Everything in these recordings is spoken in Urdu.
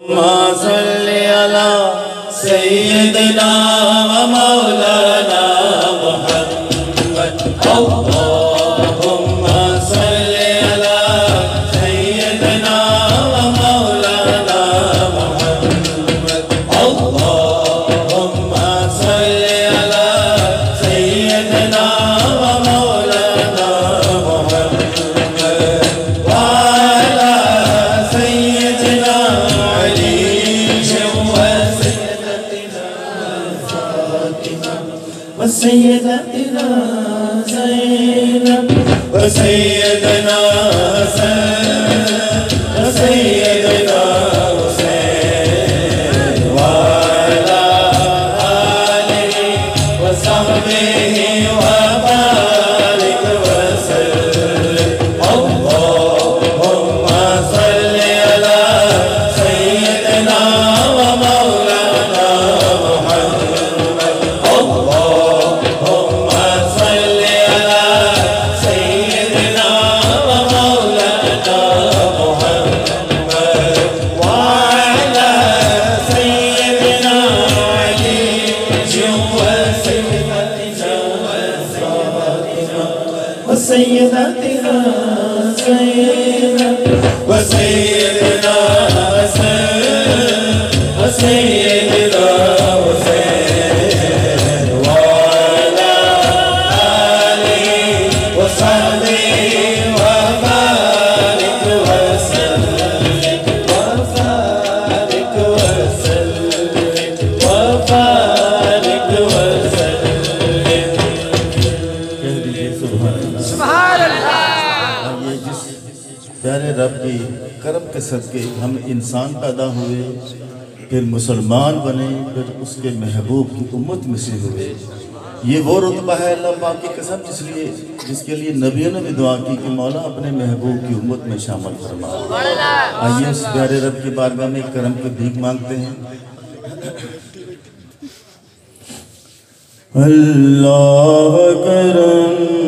اللهم صل على وسيدتنا فاطمة وسيدتنا زينب وسيدنا حسن وسيدتنا وسيدتنا زينب وسيدنا حسن پیارے رب کی کرم کے صدقے ہم انسان پیدا ہوئے، پھر مسلمان بنے، پھر اس کے محبوب کی امت میں سے ہوئے۔ یہ وہ رتبہ ہے اللہ پاک کی قسم جس لیے جس کے لیے نبیوں نے بھی دعا کی کہ مولا اپنے محبوب کی امت میں شامل فرما۔ آئیے اس پیارے رب کی بارگاہ میں کرم کے بھیک مانگتے ہیں۔ اللہ کرم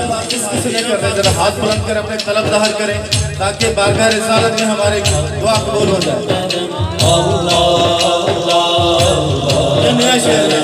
اس کسی نے کرنا ہے ذرا ہاتھ بلند کر اپنے طلب ظاہر کریں، تاکہ بارگاہ رسالت میں ہمارے دعا قبول ہو جائے۔ اللہ اللہ اللہ